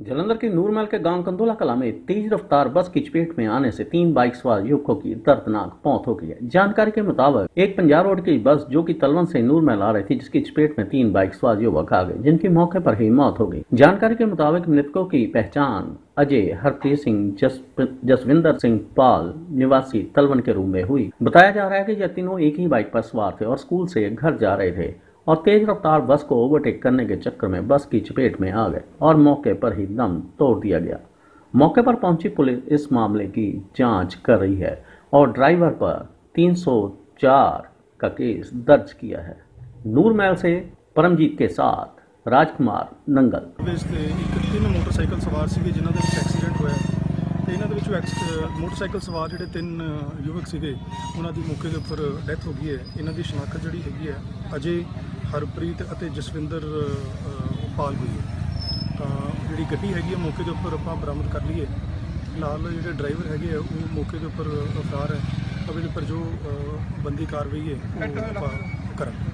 जलंधर के नूरमहल के गाँव कंदोला कला में तेज रफ्तार बस की चपेट में आने से तीन बाइक सवार युवकों की दर्दनाक मौत हो गई है। जानकारी के मुताबिक एक पंजाब रोड की बस जो कि तलवन से नूरमहल आ रही थी जिसकी चपेट में तीन बाइक सवार युवक आ गए जिनकी मौके पर ही मौत हो गई। जानकारी के मुताबिक मृतकों की पहचान अजय हरप्रीत सिंह जस, जसविंदर सिंह पाल निवासी तलवन के रूप में हुई। बताया जा रहा है की यह तीनों एक ही बाइक पर सवार थे और स्कूल से घर जा रहे थे। और तेज रफ्तार बस को ओवरटेक करने के चक्कर में बस की चपेट में आ गए और मौके पर ही दम तोड़ दिया गया। मौके पर पहुँची पुलिस इस मामले की जाँच कर रही है और ड्राइवर पर 304 का केस दर्ज किया है। नूर महल से परमजीत के साथ राजकुमार नंगल। इकती मोटरसाइकिल सवार से जिन्होंने एक्सीडेंट हुआ ਤੇ ਇਹਨਾਂ ਦੇ ਵਿੱਚੋਂ ਐਕਸ- ਮੋਟਰਸਾਈਕਲ ਸਵਾਰ ਜਿਹੜੇ ਤਿੰਨ ਯੁਵਕ ਸੀਗੇ ਉਹਨਾਂ ਦੀ ਮੌਕੇ ਦੇ ਉੱਪਰ ਡੈਥ ਹੋ ਗਈ ਹੈ। ਇਹਨਾਂ ਦੀ ਸ਼ਨਾਖਤ ਜਿਹੜੀ ਹੈਗੀ ਹੈ ਅਜੇ ਹਰਪ੍ਰੀਤ ਅਤੇ ਜਸਵਿੰਦਰ ਅ, ਪਾਲ ਹੋਈ ਹੈ। ਤਾਂ ਜਿਹੜੀ ਗੱਡੀ ਹੈਗੀ ਹੈ ਮੌਕੇ ਦੇ ਉੱਪਰ ਆਪਾਂ ਬਰਾਮਦ ਕਰ ਲਈਏ। ਨਾਲ ਜਿਹੜੇ ਡਰਾਈਵਰ ਹੈਗੇ ਆ ਉਹ ਮੌਕੇ ਦੇ ਉੱਪਰ ਫਰਾਰ ਹੈ। ਅਬ ਇਹਦੇ ਉੱਪਰ ਜੋ ਅ, ਬੰਦੀ ਕਾਰਵਾਈ ਹੈ ਉਹ ਆਪਾਂ ਕਰਾਂਗੇ।